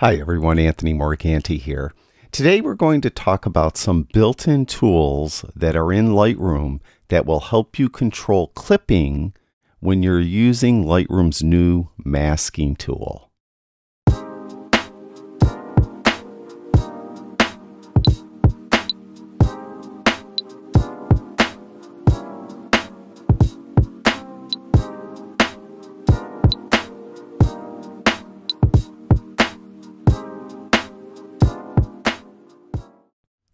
Hi everyone, Anthony Morganti here. Today we're going to talk about some built-in tools that are in Lightroom that will help you control clipping when you're using Lightroom's new masking tool.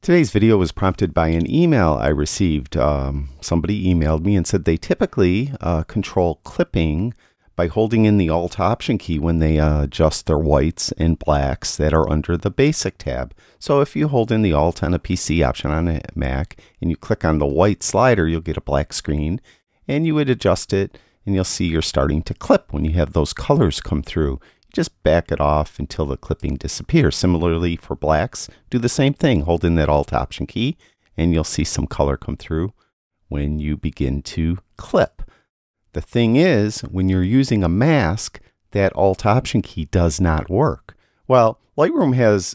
Today's video was prompted by an email I received. Um, somebody emailed me and said they typically uh, control clipping by holding in the Alt Option key when they uh, adjust their whites and blacks that are under the Basic tab. So if you hold in the Alt on a PC option on a Mac and you click on the white slider, you'll get a black screen and you would adjust it and you'll see you're starting to clip when you have those colors come through just back it off until the clipping disappears. Similarly for blacks, do the same thing. Hold in that Alt Option key and you'll see some color come through when you begin to clip. The thing is, when you're using a mask, that Alt Option key does not work. Well, Lightroom has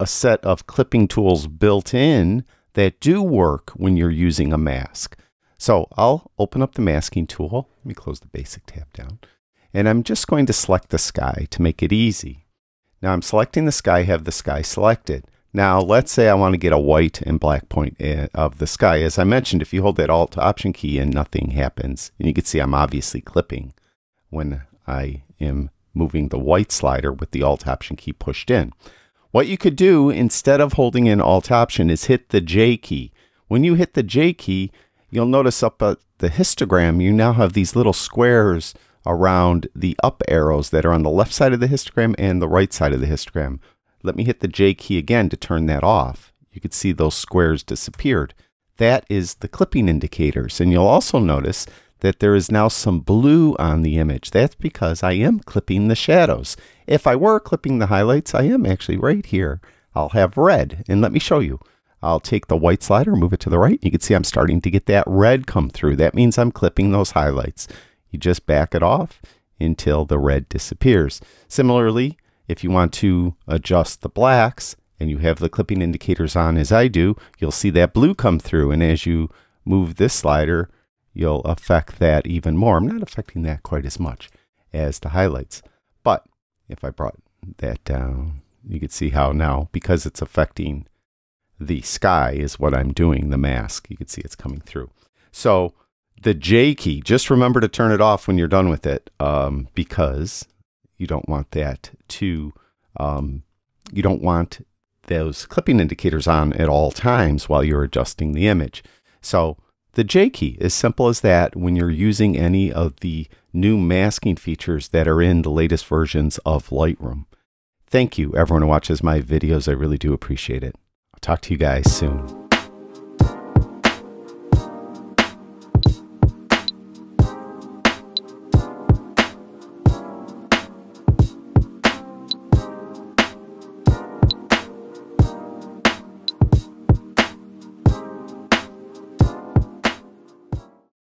a set of clipping tools built in that do work when you're using a mask. So I'll open up the masking tool. Let me close the basic tab down. And I'm just going to select the sky to make it easy. Now I'm selecting the sky, have the sky selected. Now let's say I want to get a white and black point eh, of the sky. As I mentioned, if you hold that Alt Option key and nothing happens, and you can see I'm obviously clipping when I am moving the white slider with the Alt Option key pushed in. What you could do instead of holding in Alt Option is hit the J key. When you hit the J key, you'll notice up at the histogram, you now have these little squares around the up arrows that are on the left side of the histogram and the right side of the histogram. Let me hit the J key again to turn that off. You can see those squares disappeared. That is the clipping indicators. And you'll also notice that there is now some blue on the image. That's because I am clipping the shadows. If I were clipping the highlights, I am actually right here. I'll have red. And let me show you. I'll take the white slider, move it to the right. You can see I'm starting to get that red come through. That means I'm clipping those highlights. You just back it off until the red disappears. Similarly, if you want to adjust the blacks and you have the clipping indicators on as I do, you'll see that blue come through. And as you move this slider, you'll affect that even more. I'm not affecting that quite as much as the highlights. But if I brought that down, you can see how now, because it's affecting the sky is what I'm doing, the mask. You can see it's coming through. So the J key, just remember to turn it off when you're done with it um, because you don't want that to, um, you don't want those clipping indicators on at all times while you're adjusting the image. So the J key, as simple as that, when you're using any of the new masking features that are in the latest versions of Lightroom. Thank you, everyone who watches my videos. I really do appreciate it. I'll talk to you guys soon.